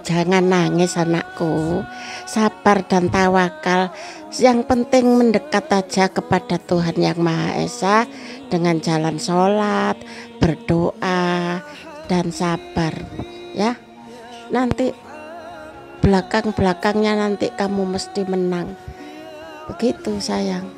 jangan nangis anakku. Sabar dan tawakal. Yang penting mendekat aja kepada Tuhan yang Maha Esa dengan jalan sholat berdoa dan sabar ya. Nanti belakang-belakangnya nanti kamu mesti menang. Begitu sayang.